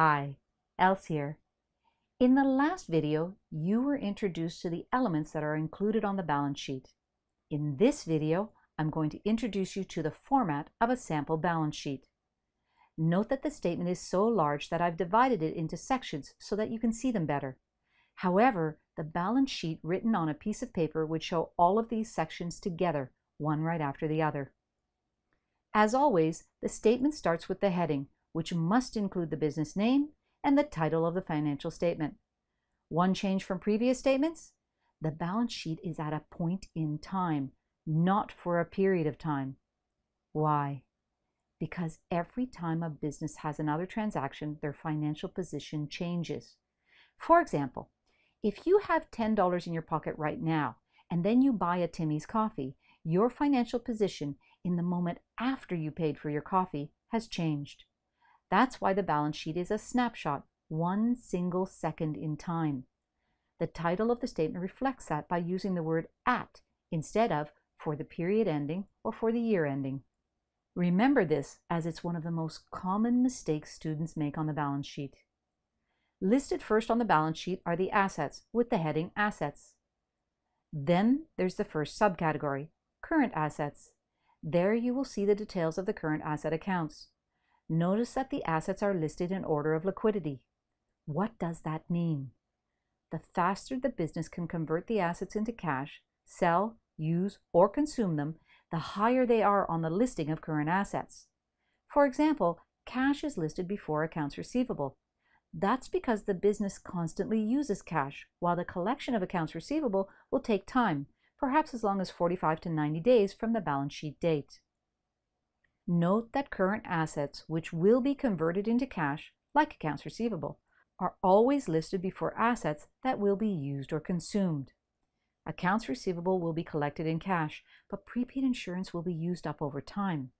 Hi, Else here. In the last video, you were introduced to the elements that are included on the balance sheet. In this video, I'm going to introduce you to the format of a sample balance sheet. Note that the statement is so large that I've divided it into sections so that you can see them better. However, the balance sheet written on a piece of paper would show all of these sections together, one right after the other. As always, the statement starts with the heading, which must include the business name and the title of the financial statement. One change from previous statements? The balance sheet is at a point in time, not for a period of time. Why? Because every time a business has another transaction, their financial position changes. For example, if you have $10 in your pocket right now, and then you buy a Timmy's coffee, your financial position in the moment after you paid for your coffee has changed. That's why the balance sheet is a snapshot, one single second in time. The title of the statement reflects that by using the word at instead of for the period ending or for the year ending. Remember this as it's one of the most common mistakes students make on the balance sheet. Listed first on the balance sheet are the assets with the heading Assets. Then there's the first subcategory, Current Assets. There you will see the details of the current asset accounts. Notice that the assets are listed in order of liquidity. What does that mean? The faster the business can convert the assets into cash, sell, use, or consume them, the higher they are on the listing of current assets. For example, cash is listed before accounts receivable. That's because the business constantly uses cash, while the collection of accounts receivable will take time, perhaps as long as 45 to 90 days from the balance sheet date. Note that current assets, which will be converted into cash, like accounts receivable, are always listed before assets that will be used or consumed. Accounts receivable will be collected in cash, but prepaid insurance will be used up over time.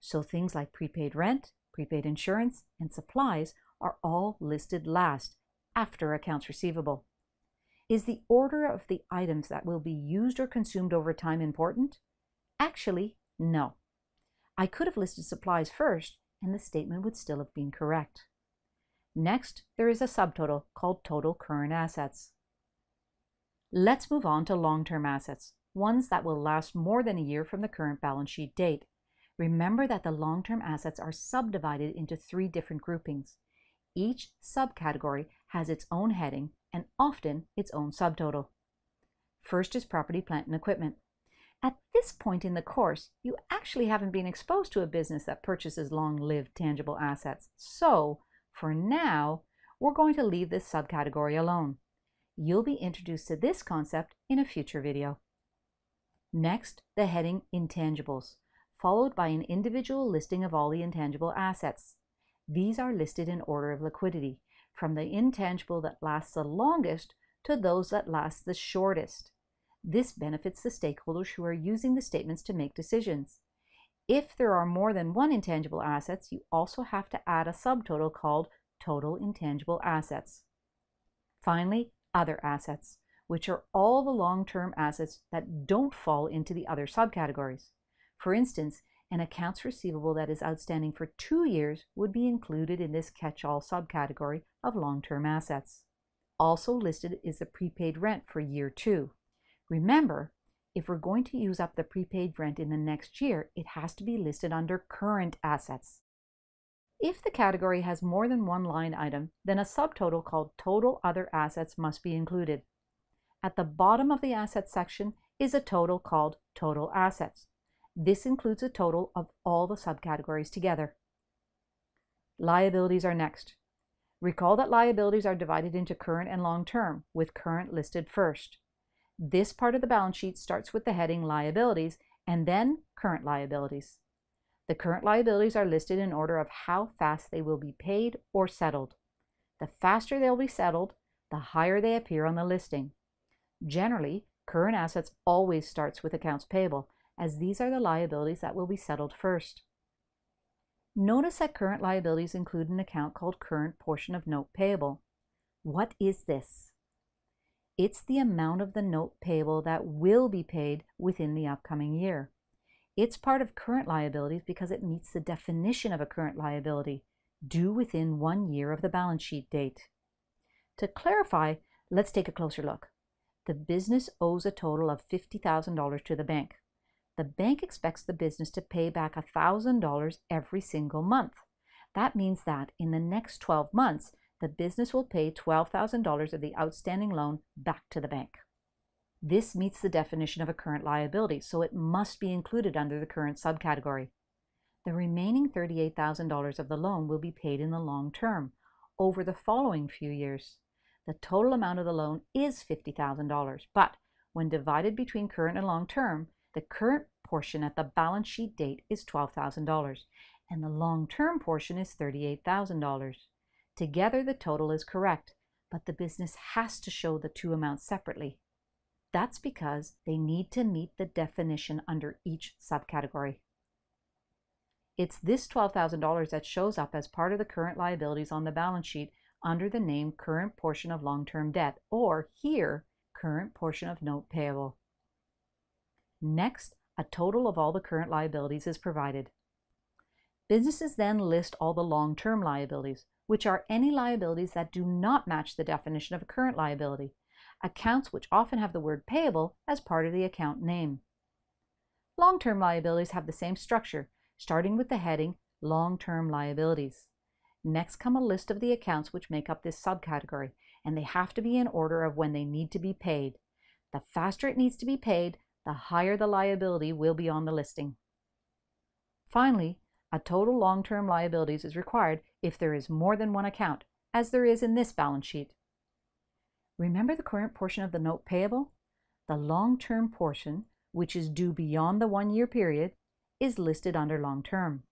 So things like prepaid rent, prepaid insurance, and supplies are all listed last, after accounts receivable. Is the order of the items that will be used or consumed over time important? Actually, no. I could have listed supplies first, and the statement would still have been correct. Next, there is a subtotal called total current assets. Let's move on to long-term assets, ones that will last more than a year from the current balance sheet date. Remember that the long-term assets are subdivided into three different groupings. Each subcategory has its own heading and often its own subtotal. First is property, plant, and equipment. At this point in the course, you actually haven't been exposed to a business that purchases long-lived tangible assets. So, for now, we're going to leave this subcategory alone. You'll be introduced to this concept in a future video. Next, the heading Intangibles, followed by an individual listing of all the intangible assets. These are listed in order of liquidity, from the intangible that lasts the longest to those that last the shortest. This benefits the stakeholders who are using the statements to make decisions. If there are more than one intangible assets, you also have to add a subtotal called total intangible assets. Finally, other assets, which are all the long-term assets that don't fall into the other subcategories. For instance, an accounts receivable that is outstanding for two years would be included in this catch-all subcategory of long-term assets. Also listed is the prepaid rent for year two. Remember, if we're going to use up the prepaid rent in the next year, it has to be listed under current assets. If the category has more than one line item, then a subtotal called total other assets must be included. At the bottom of the assets section is a total called total assets. This includes a total of all the subcategories together. Liabilities are next. Recall that liabilities are divided into current and long-term, with current listed first. This part of the balance sheet starts with the heading Liabilities and then Current Liabilities. The current liabilities are listed in order of how fast they will be paid or settled. The faster they'll be settled, the higher they appear on the listing. Generally, current assets always starts with accounts payable, as these are the liabilities that will be settled first. Notice that current liabilities include an account called current portion of note payable. What is this? It's the amount of the note payable that will be paid within the upcoming year. It's part of current liabilities because it meets the definition of a current liability, due within one year of the balance sheet date. To clarify, let's take a closer look. The business owes a total of $50,000 to the bank. The bank expects the business to pay back $1,000 every single month. That means that in the next 12 months, the business will pay $12,000 of the outstanding loan back to the bank. This meets the definition of a current liability, so it must be included under the current subcategory. The remaining $38,000 of the loan will be paid in the long term, over the following few years. The total amount of the loan is $50,000, but when divided between current and long term, the current portion at the balance sheet date is $12,000, and the long term portion is $38,000. Together, the total is correct, but the business has to show the two amounts separately. That's because they need to meet the definition under each subcategory. It's this $12,000 that shows up as part of the current liabilities on the balance sheet under the name current portion of long-term debt, or here, current portion of note payable. Next, a total of all the current liabilities is provided. Businesses then list all the long-term liabilities, which are any liabilities that do not match the definition of a current liability, accounts which often have the word payable as part of the account name. Long-term liabilities have the same structure, starting with the heading Long-Term Liabilities. Next come a list of the accounts which make up this subcategory, and they have to be in order of when they need to be paid. The faster it needs to be paid, the higher the liability will be on the listing. Finally, a total long-term liabilities is required if there is more than one account, as there is in this balance sheet. Remember the current portion of the note payable? The long-term portion, which is due beyond the one-year period, is listed under long-term.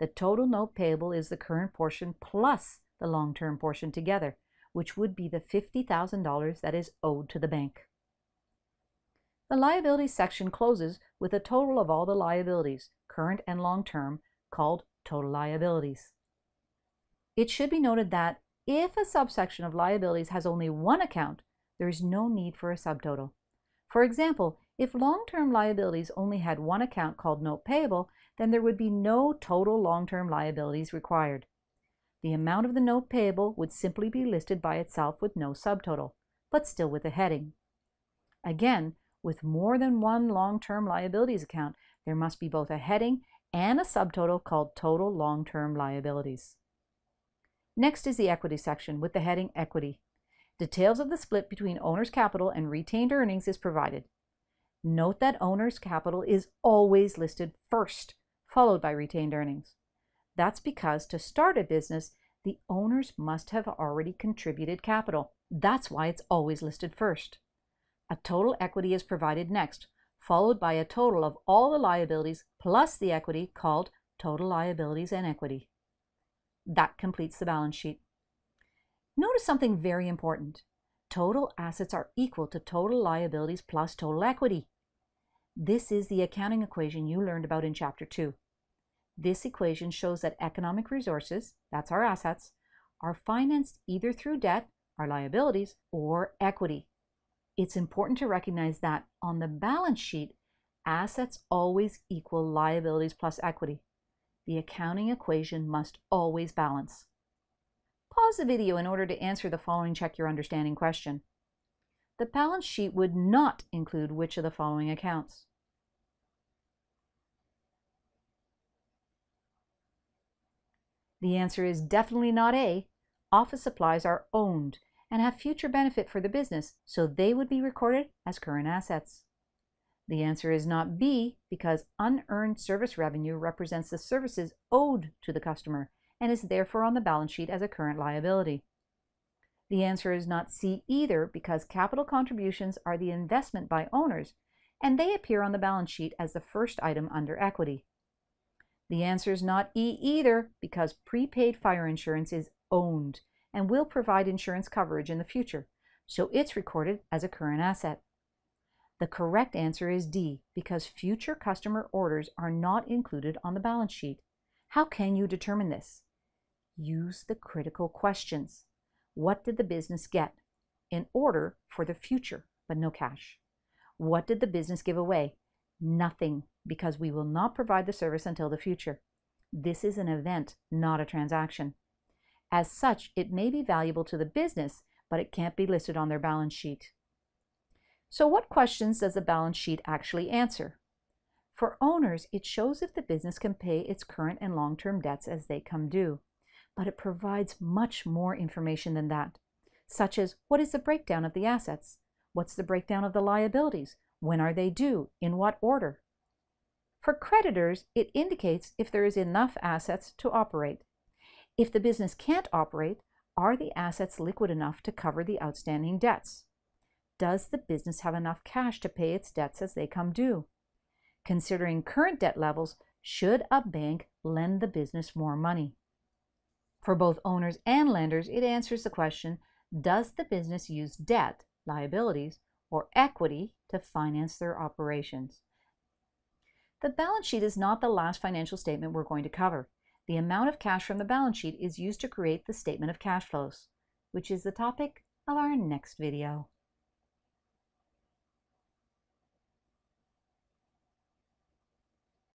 The total note payable is the current portion plus the long-term portion together, which would be the $50,000 that is owed to the bank. The liabilities section closes with a total of all the liabilities, current and long-term, called total liabilities. It should be noted that if a subsection of liabilities has only one account, there is no need for a subtotal. For example, if long-term liabilities only had one account called note payable, then there would be no total long-term liabilities required. The amount of the note payable would simply be listed by itself with no subtotal, but still with a heading. Again, with more than one long-term liabilities account, there must be both a heading and a subtotal called total long-term liabilities. Next is the equity section with the heading Equity. Details of the split between owner's capital and retained earnings is provided. Note that owner's capital is always listed first, followed by retained earnings. That's because to start a business, the owners must have already contributed capital. That's why it's always listed first. A total equity is provided next, followed by a total of all the liabilities plus the equity called total liabilities and equity. That completes the balance sheet. Notice something very important. Total assets are equal to total liabilities plus total equity. This is the accounting equation you learned about in Chapter 2. This equation shows that economic resources, that's our assets, are financed either through debt, our liabilities, or equity. It's important to recognize that on the balance sheet, assets always equal liabilities plus equity. The accounting equation must always balance. Pause the video in order to answer the following check your understanding question. The balance sheet would not include which of the following accounts? The answer is definitely not A. Office supplies are owned and have future benefit for the business, so they would be recorded as current assets. The answer is not B because unearned service revenue represents the services owed to the customer and is therefore on the balance sheet as a current liability. The answer is not C either because capital contributions are the investment by owners and they appear on the balance sheet as the first item under equity. The answer is not E either because prepaid fire insurance is owned and will provide insurance coverage in the future, so it's recorded as a current asset. The correct answer is D, because future customer orders are not included on the balance sheet. How can you determine this? Use the critical questions. What did the business get? In order for the future, but no cash. What did the business give away? Nothing, because we will not provide the service until the future. This is an event, not a transaction. As such, it may be valuable to the business, but it can't be listed on their balance sheet. So what questions does the balance sheet actually answer? For owners, it shows if the business can pay its current and long-term debts as they come due. But it provides much more information than that, such as what is the breakdown of the assets? What's the breakdown of the liabilities? When are they due? In what order? For creditors, it indicates if there is enough assets to operate. If the business can't operate, are the assets liquid enough to cover the outstanding debts? Does the business have enough cash to pay its debts as they come due? Considering current debt levels, should a bank lend the business more money? For both owners and lenders, it answers the question, does the business use debt, liabilities, or equity to finance their operations? The balance sheet is not the last financial statement we're going to cover. The amount of cash from the balance sheet is used to create the statement of cash flows, which is the topic of our next video.